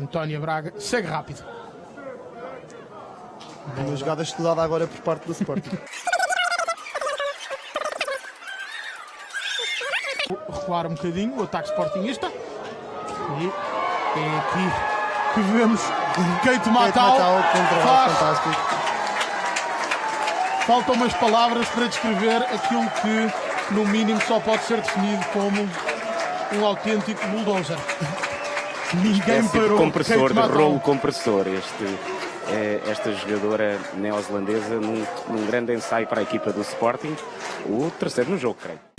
Antónia Braga segue rápido. Uma jogada estudada agora por parte do Sporting. Recuar um bocadinho o ataque sportingista. E é aqui que vemos Keito Matal. Faz- Fantástico. Faltam umas palavras para descrever aquilo que, no mínimo, só pode ser definido como um autêntico bulldozer. Ninguém espécie de parou. compressor, Keito de rolo compressor. Este, eh, esta jogadora neozelandesa num, num grande ensaio para a equipa do Sporting, o terceiro no jogo, creio.